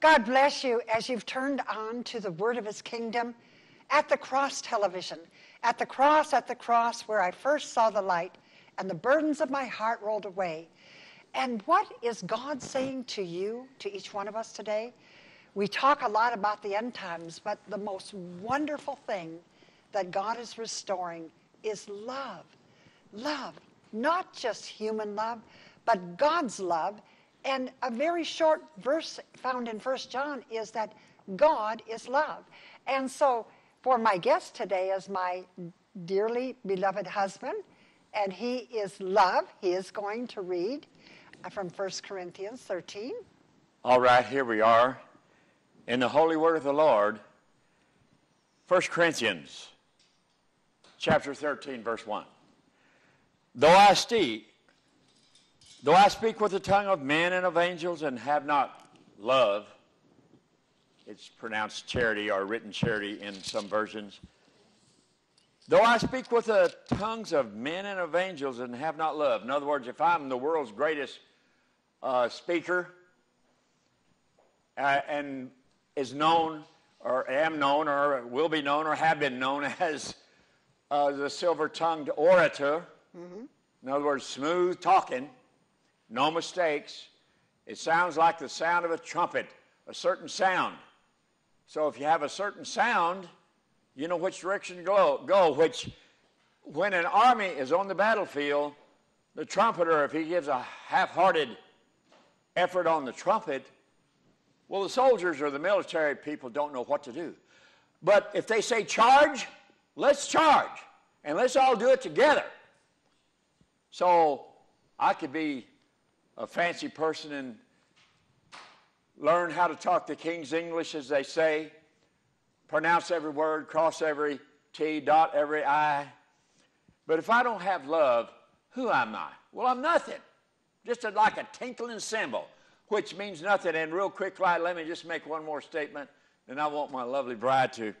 God bless you as you've turned on to the Word of His kingdom at the cross television. At the cross, at the cross, where I first saw the light, and the burdens of my heart rolled away. And what is God saying to you, to each one of us today? We talk a lot about the end times, but the most wonderful thing that God is restoring is love. Love. Not just human love, but God's love. And a very short verse found in First John is that God is love. And so, for my guest today is my dearly beloved husband, and he is love. He is going to read from 1 Corinthians 13. All right, here we are in the holy word of the Lord, 1 Corinthians chapter 13, verse 1. Though I speak, though I speak with the tongue of men and of angels and have not love, it's pronounced charity or written charity in some versions. Though I speak with the tongues of men and of angels and have not love. In other words, if I'm the world's greatest uh, speaker uh, and is known or am known or will be known or have been known as uh, the silver tongued orator, mm-hmm. in other words, smooth talking, no mistakes. It sounds like the sound of a trumpet, a certain sound. So if you have a certain sound, you know which direction to go, go which when an army is on the battlefield, the trumpeter, if he gives a half-hearted effort on the trumpet, well, the soldiers or the military people don't know what to do. But if they say charge, let's charge and let's all do it together. So I could be a fancy person and learn how to talk the King's English, as they say, pronounce every word, cross every T, dot every I. But if I don't have love, who am I? Well, I'm nothing. Just a, like a tinkling cymbal, which means nothing. And real quick, let me just make one more statement. And I want my lovely bride to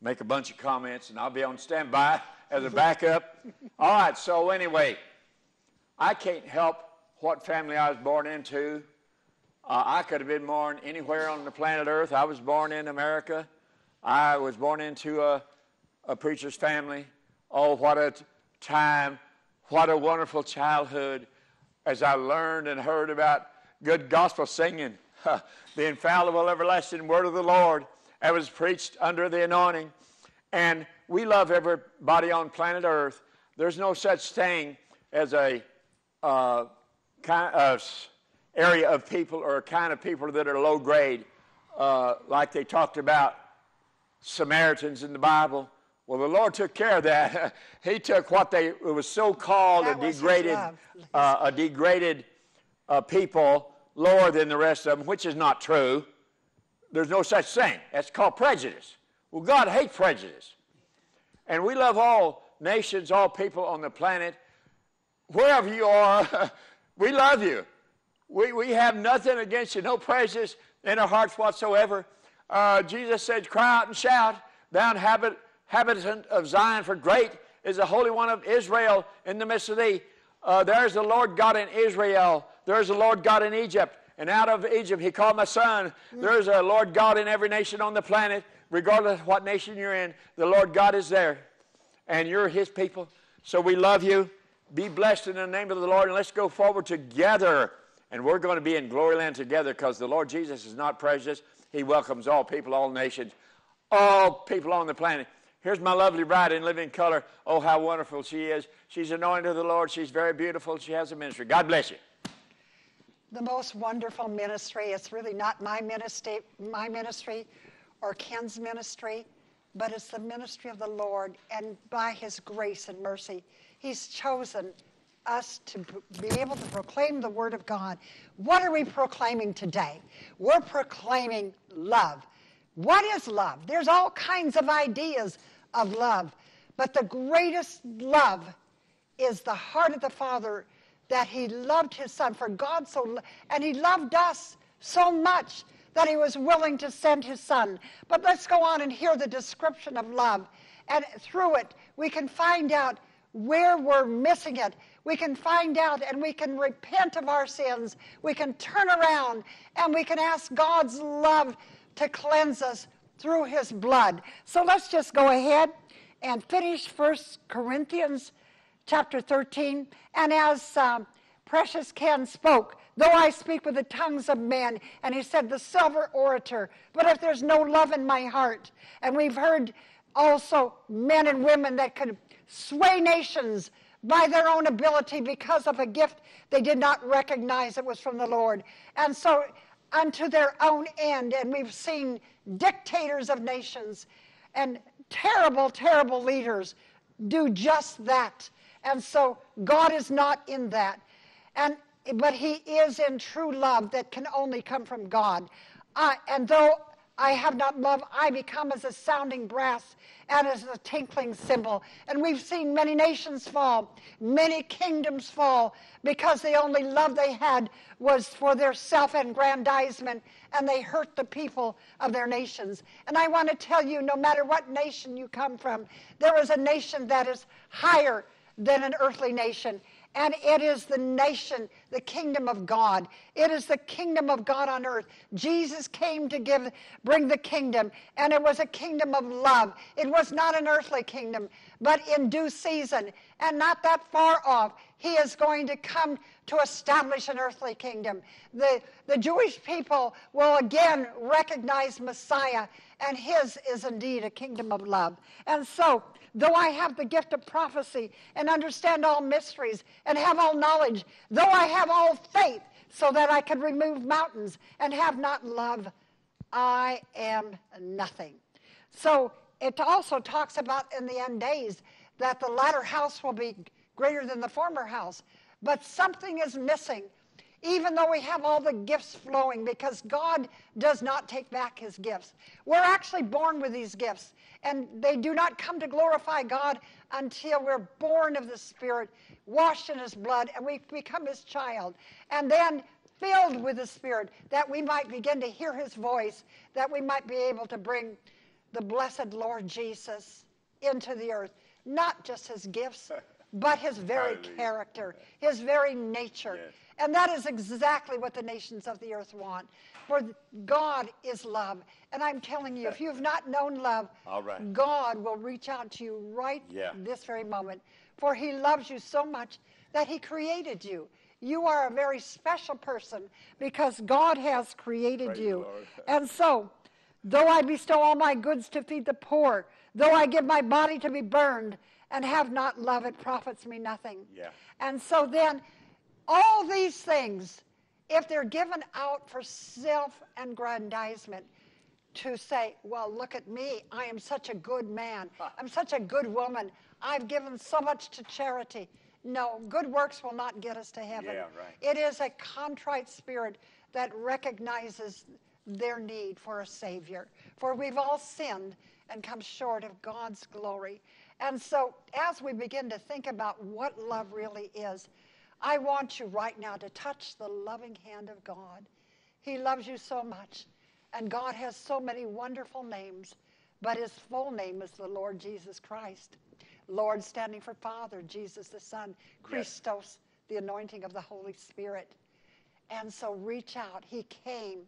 make a bunch of comments, and I'll be on standby as a backup. All right, so anyway, I can't help what family I was born into. Uh, I could have been born anywhere on the planet Earth. I was born in America. I was born into a, a preacher's family. Oh, what a t- time. What a wonderful childhood as I learned and heard about good gospel singing, the infallible, everlasting word of the Lord that was preached under the anointing. And we love everybody on planet Earth. There's no such thing as a uh, kind of area of people or a kind of people that are low grade, uh, like they talked about Samaritans in the Bible. Well, the Lord took care of that. he took what they it was so called a degraded, uh, a degraded uh, people lower than the rest of them, which is not true. There's no such thing. That's called prejudice. Well, God hates prejudice. And we love all nations, all people on the planet. Wherever you are, we love you. We, we have nothing against you, no prejudice in our hearts whatsoever. Uh, Jesus said, Cry out and shout, thou inhabit, inhabitant of Zion, for great is the Holy One of Israel in the midst of thee. Uh, there's the Lord God in Israel. There's the Lord God in Egypt. And out of Egypt, he called my son. There's a Lord God in every nation on the planet regardless of what nation you're in, the Lord God is there. And you're His people. So we love you. Be blessed in the name of the Lord. And let's go forward together. And we're going to be in glory land together because the Lord Jesus is not prejudiced. He welcomes all people, all nations, all people on the planet. Here's my lovely bride in living color. Oh, how wonderful she is. She's anointed of the Lord. She's very beautiful. She has a ministry. God bless you. The most wonderful ministry. It's really not my ministry, my ministry or Ken's ministry, but it's the ministry of the Lord. And by His grace and mercy, He's chosen us to be able to proclaim the Word of God. What are we proclaiming today? We're proclaiming love. What is love? There's all kinds of ideas of love, but the greatest love is the heart of the Father that He loved His Son. For God so, and He loved us so much that he was willing to send his son. But let's go on and hear the description of love. And through it, we can find out where we're missing it. We can find out and we can repent of our sins. We can turn around and we can ask God's love to cleanse us through his blood. So let's just go ahead and finish First Corinthians chapter 13. And as um, Precious Ken spoke, though I speak with the tongues of men, and he said, the silver orator, but if there's no love in my heart, and we've heard also men and women that could sway nations by their own ability because of a gift they did not recognize it was from the Lord. And so, unto their own end. And we've seen dictators of nations and terrible, terrible leaders do just that. And so, God is not in that. And, but He is in true love that can only come from God. Uh, and though I have not love, I become as a sounding brass and as a tinkling cymbal. And we've seen many nations fall, many kingdoms fall, because the only love they had was for their self aggrandizement, and they hurt the people of their nations. And I want to tell you no matter what nation you come from, there is a nation that is higher than an earthly nation and it is the nation, the kingdom of God. It is the kingdom of God on earth. Jesus came to give, bring the kingdom, and it was a kingdom of love. It was not an earthly kingdom, but in due season, and not that far off, he is going to come to establish an earthly kingdom. The, the Jewish people will again recognize Messiah, and his is indeed a kingdom of love. And so, though I have the gift of prophecy and understand all mysteries and have all knowledge, though I have all faith so that I can remove mountains and have not love, I am nothing. So it also talks about in the end days that the latter house will be greater than the former house. But something is missing even though we have all the gifts flowing, because God does not take back his gifts. We're actually born with these gifts, and they do not come to glorify God until we're born of the Spirit, washed in his blood, and we become his child. And then filled with the Spirit, that we might begin to hear his voice, that we might be able to bring the blessed Lord Jesus into the earth. Not just his gifts, but his very character, his very nature. Yes. And that is exactly what the nations of the earth want. For God is love. And I'm telling you, if you have not known love, God will reach out to you right yeah. this very moment. For he loves you so much that he created you. You are a very special person because God has created Praise you. And so, though I bestow all my goods to feed the poor, though I give my body to be burned and have not love, it profits me nothing. Yeah. And so then, all these things, if they're given out for self aggrandizement, to say, well, look at me, I am such a good man, I'm such a good woman, I've given so much to charity. No, good works will not get us to heaven. Yeah, right. It is a contrite spirit that recognizes their need for a Savior. For we've all sinned and come short of God's glory. And so, as we begin to think about what love really is, I want you right now to touch the loving hand of God. He loves you so much. And God has so many wonderful names, but his full name is the Lord Jesus Christ. Lord standing for Father, Jesus the Son, Christos, yes. the anointing of the Holy Spirit. And so reach out. He came.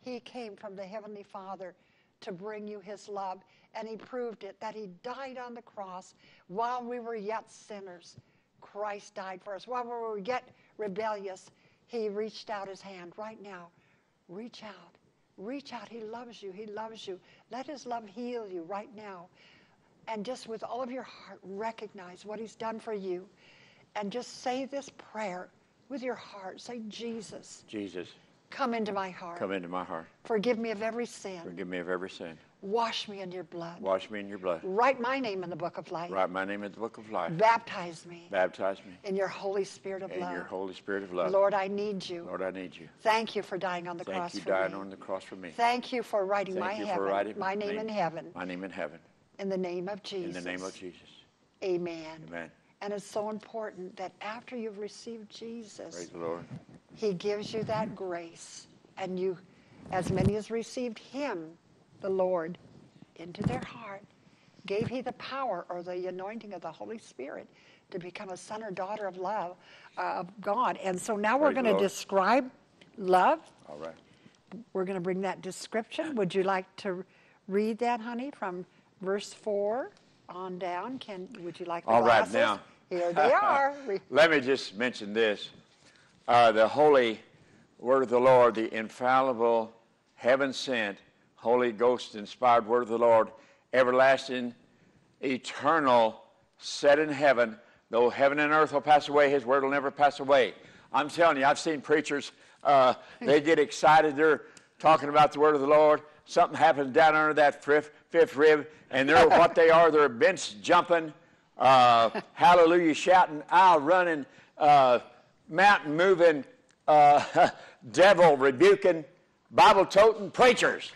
He came from the Heavenly Father to bring you his love. And he proved it that he died on the cross while we were yet sinners. Christ died for us. While we were yet rebellious, he reached out his hand right now. Reach out. Reach out. He loves you. He loves you. Let his love heal you right now. And just with all of your heart, recognize what he's done for you. And just say this prayer with your heart. Say, Jesus. Jesus. Come into my heart. Come into my heart. Forgive me of every sin. Forgive me of every sin. Wash me in your blood. Wash me in your blood. Write my name in the book of life. Write my name in the book of life. Baptize me. Baptize me. In your Holy Spirit of in love. In your Holy Spirit of love. Lord, I need you. Lord, I need you. Thank you for dying on the Thank cross you for dying on the cross for me. Thank you for writing Thank my you heaven, for writing my name, name in heaven. My name in heaven. In the name of Jesus. In the name of Jesus. Amen. Amen. And it's so important that after you've received Jesus, Praise the Lord. He gives you that grace. And you, as many as received Him, the Lord, into their heart, gave he the power or the anointing of the Holy Spirit to become a son or daughter of love uh, of God. And so now we're going to describe love. All right. We're going to bring that description. Would you like to read that, honey, from verse 4 on down? Can Would you like the All right, glasses? now. Here they are. Let me just mention this. Uh, the holy word of the Lord, the infallible, heaven sent, Holy Ghost inspired word of the Lord, everlasting, eternal, set in heaven. Though heaven and earth will pass away, his word will never pass away. I'm telling you, I've seen preachers, uh, they get excited. They're talking about the word of the Lord. Something happens down under that fifth rib, and they're what they are. They're bench jumping, uh, hallelujah shouting, aisle running, uh, mountain moving, uh, devil rebuking, Bible toting preachers.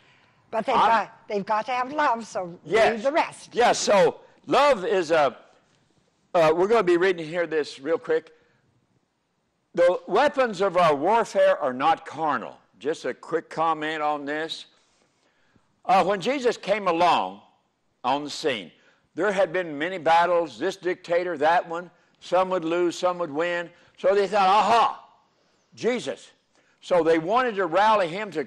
But they've got, they've got to have love, so Yes. read the rest. Yes, so love is a, uh, we're going to be reading here this real quick. The weapons of our warfare are not carnal. Just a quick comment on this. Uh, when Jesus came along on the scene, there had been many battles, this dictator, that one. Some would lose, some would win. So they thought, aha, Jesus. So they wanted to rally him to,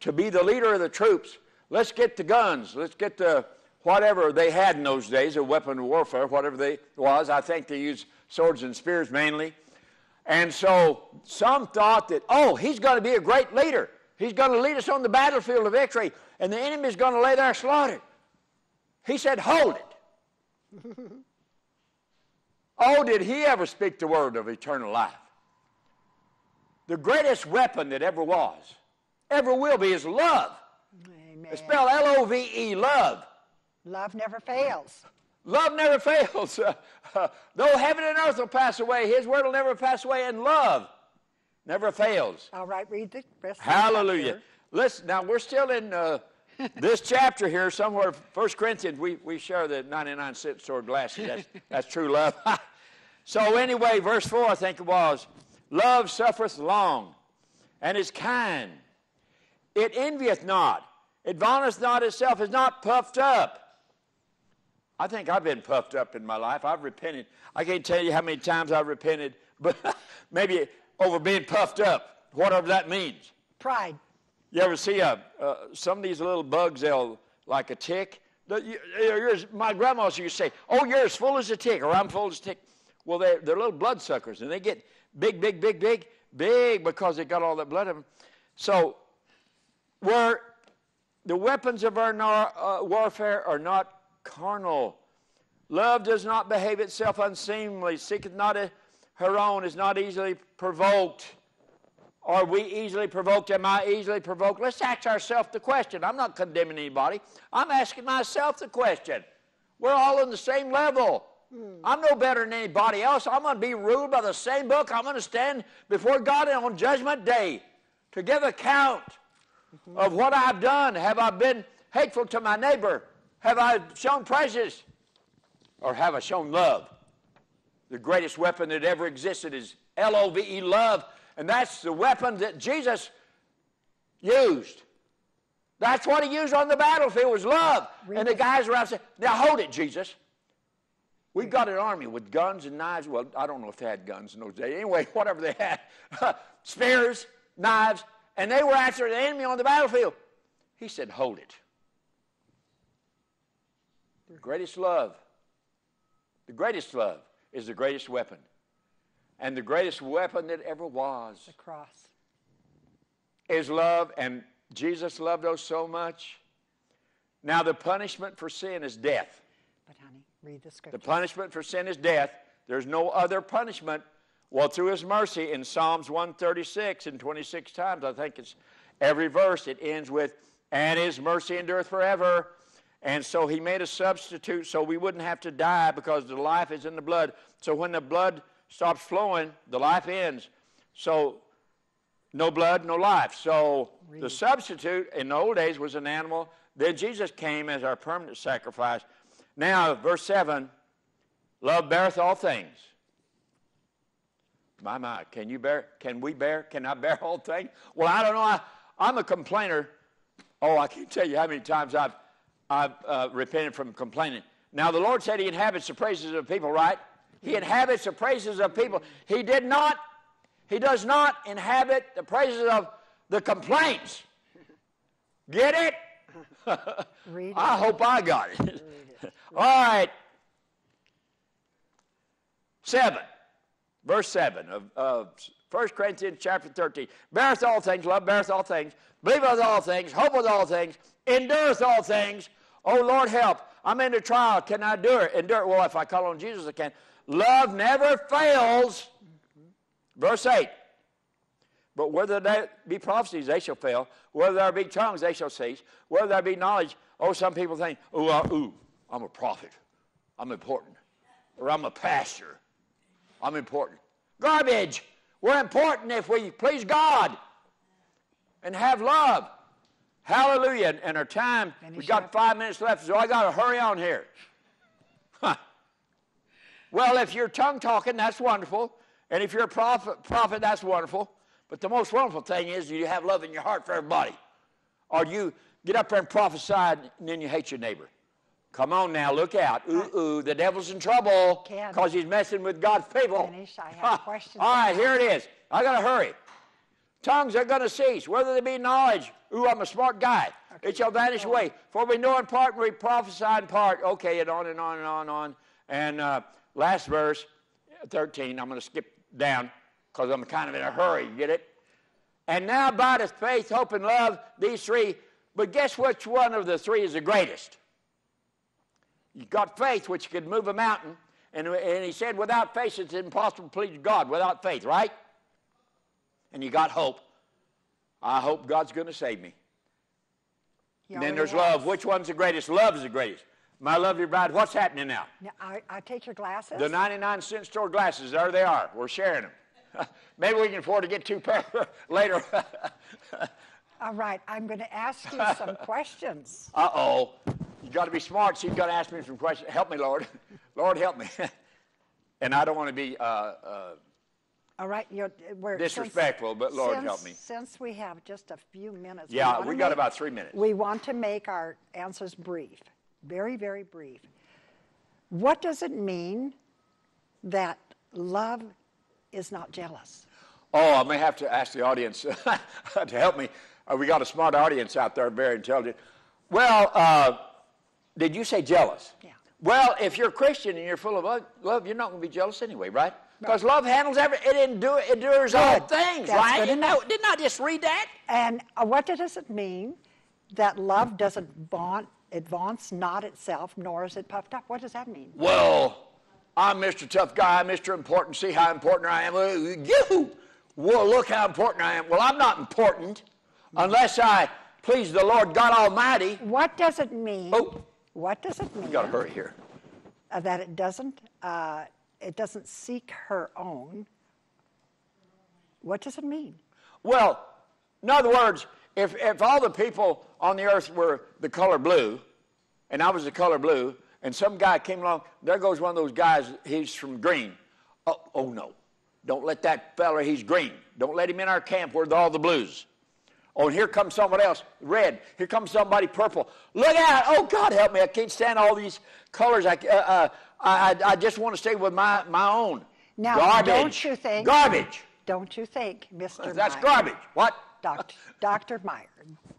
to be the leader of the troops. Let's get the guns. Let's get the whatever they had in those days, a weapon of warfare, whatever they was. I think they used swords and spears mainly. And so some thought that, oh, he's going to be a great leader. He's going to lead us on the battlefield of victory, and the enemy's going to lay there slaughtered. He said, hold it. oh, did he ever speak the word of eternal life? The greatest weapon that ever was, ever will be, is love. Amen. It's spelled L O V E, love. Love never fails. Love never fails. though heaven and earth will pass away, his word will never pass away, and love never fails. All right, read the rest. Hallelujah. Listen, now we're still in uh, this chapter here somewhere, 1 Corinthians. We, we share the 99 cent store glasses. That's, that's true love. so, anyway, verse 4, I think it was Love suffereth long and is kind. It envieth not. It vaunteth not itself, is not puffed up. I think I've been puffed up in my life. I've repented. I can't tell you how many times I've repented, but maybe over being puffed up, whatever that means. Pride. You ever see a, uh, some of these little bugs, they'll, like a tick? You, my grandma used to say, oh, you're as full as a tick, or I'm full as a tick. Well, they're, they're little blood suckers, and they get big, big, big, big, big because they got all that blood in them. So, we're, the weapons of our nor, uh, warfare are not carnal. Love does not behave itself unseemly, seeketh not a, her own, is not easily provoked. Are we easily provoked? Am I easily provoked? Let's ask ourselves the question. I'm not condemning anybody. I'm asking myself the question. We're all on the same level. Hmm. I'm no better than anybody else. I'm going to be ruled by the same book. I'm going to stand before God on Judgment Day to give account mm-hmm. of what I've done. Have I been hateful to my neighbor? Have I shown prejudice? Or have I shown love? The greatest weapon that ever existed is L O V E, love. And that's the weapon that Jesus used. That's what he used on the battlefield was love. And the guys around said, Now hold it, Jesus. We've got an army with guns and knives. Well, I don't know if they had guns in those days. Anyway, whatever they had spears, knives, and they were after the enemy on the battlefield. He said, Hold it. The greatest love, the greatest love is the greatest weapon. And the greatest weapon that ever was The cross. is love, and Jesus loved us so much. Now, the punishment for sin is death. But, honey, read the scripture. The punishment for sin is death. There's no other punishment. Well, through his mercy, in Psalms 136 and 26 times, I think it's every verse, it ends with, and his mercy endureth forever. And so he made a substitute so we wouldn't have to die because the life is in the blood. So when the blood stops flowing, the life ends. So no blood, no life. So the substitute in the old days was an animal. Then Jesus came as our permanent sacrifice. Now, verse 7 love beareth all things. My, my, can you bear, can we bear, can I bear all things? Well, I don't know. I, I'm a complainer. Oh, I can't tell you how many times I've, I've uh, repented from complaining. Now, the Lord said He inhabits the praises of people, right? He inhabits the praises of people. He did not, he does not inhabit the praises of the complaints. Get it? Read I hope I got it. All right. Seven, verse seven of, of 1 Corinthians chapter 13. Beareth all things, love beareth all things, believeth all things, hopeth all things, endureth all things. Oh Lord, help. I'm in a trial. Can I do it? Endure it. Well, if I call on Jesus, I can. Love never fails. Verse 8. But whether there be prophecies, they shall fail. Whether there be tongues, they shall cease. Whether there be knowledge, oh, some people think, ooh, uh, ooh, I'm a prophet. I'm important. Or I'm a pastor. I'm important. Garbage. We're important if we please God and have love. Hallelujah. And, our time, Finish we've got up. five minutes left, so I got to hurry on here. Huh. Well, if you're tongue talking, that's wonderful. And if you're a prophet, prophet, that's wonderful. But the most wonderful thing is you have love in your heart for everybody. Or you get up there and prophesy and then you hate your neighbor. Come on now, look out. Ooh, ooh, the devil's in trouble because he's messing with God's people. Finish. I have questions All right, here it is. I got to hurry. Tongues are going to cease, whether they be knowledge. Ooh, I'm a smart guy. It shall vanish away. For we know in part and we prophesy in part. Okay, and on and on and on and on. And uh, last verse, 13, I'm going to skip down because I'm kind of in a hurry. You get it? And now abideth faith, hope, and love, these three. But guess which one of the three is the greatest? You got faith, which could move a mountain. And, and he said, without faith, it's impossible to please God without faith, right? And you got hope. I hope God's going to save me. And then there's have. love. Which one's the greatest? Love is the greatest. My lovely bride, what's happening now? Now, I, I take your glasses. The 99 cent store glasses, there they are. We're sharing them. Maybe we can afford to get two pair later. All right, I'm going to ask you some questions. uh oh. You got to be smart, so you've got to ask me some questions. Help me, Lord. Lord, help me. and I don't want to be uh, uh, All right, you're, we're Disrespectful, but Lord, since, help me. Since we have just a few minutes, Yeah, wanna we got make- about three minutes. We want to make our answers brief, very, very brief. What does it mean that love is not jealous? Oh, I may have to ask the audience to help me. Uh, we got a smart audience out there, very intelligent. Well, uh, did you say jealous? Yeah. Well, if you're a Christian and you're full of love, you're not going to be jealous anyway, right? Because love handles every, it endure, it endures all things, That's right? good You know, didn't I just read that? And uh, what does it mean that love doesn't vaunt, advance not itself, nor is it puffed up? What does that mean? Well, I'm Mr. Tough Guy, Mr. Important. See how important I am. You, well, look how important I am. Well, I'm not important unless I please the Lord God Almighty. What does it mean? Oh. What does it mean You got to hurry here. uh, that it doesn't uh, it doesn't seek her own? What does it mean? Well, in other words, if, if all the people on the earth were the color blue, and I was the color blue, and some guy came along, there goes one of those guys, he's from green. Oh, oh no. Don't let that fella, he's green. Don't let him in our camp where all the blues. Oh, and here comes somebody else, red. Here comes somebody purple. Look out! Oh, God help me! I can't stand all these colors. I, uh, uh, I, I, I just want to stay with my, my own. Now, garbage. don't you think- Garbage. Don't you think, Mr. That's Meyer, garbage. What? Dr. Dr. Meyer?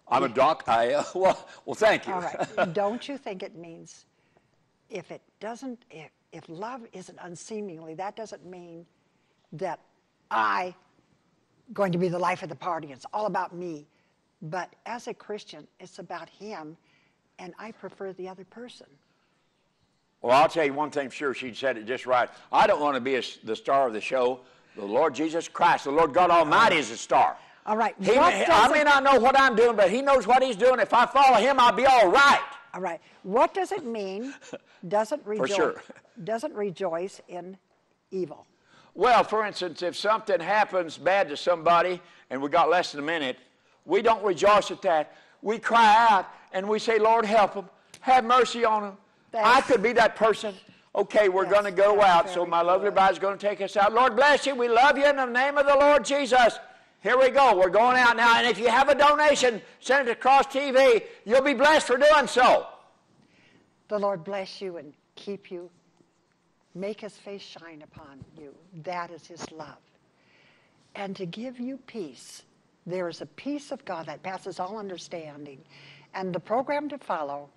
I'm a doc. I uh, well, well, thank you. All right. Don't you think it means if it doesn't, if, if love isn't unseemingly, that doesn't mean that I going to be the life of the party. It's all about me. But as a Christian, it's about him, and I prefer the other person. Well, I'll tell you one thing. for Sure, she said it just right. I don't want to be a the star of the show. The Lord Jesus Christ, the Lord God Almighty, is the star. All right. He I may it- not know what I'm doing, but He knows what He's doing. If I follow Him, I'll be all right. All right. What does it mean? Doesn't rejoice. sure. Doesn't rejoice in evil. Well, for instance, if something happens bad to somebody and we got less than a minute, we don't rejoice at that. We cry out and we say, Lord, help them. Have mercy on them. I could be that person. Okay, we're Yes, going to go out, so my lovely bride's going to take us out. Lord bless you. We love you in the name of the Lord Jesus. Here we go. We're going out now. And if you have a donation, send it across TV. You'll be blessed for doing so. The Lord bless you and keep you make his face shine upon you. That is his love. And to give you peace. There is a peace of God that passes all understanding. And the program to follow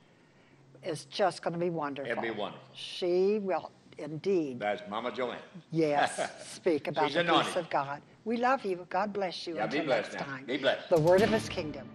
is just going to be wonderful. It'll be wonderful. She will indeed, That's Mama Joanne. yes, speak about She's the peace of God. We love you. God bless you. Yeah, be Until blessed next now. time. Be blessed. The word of his kingdom.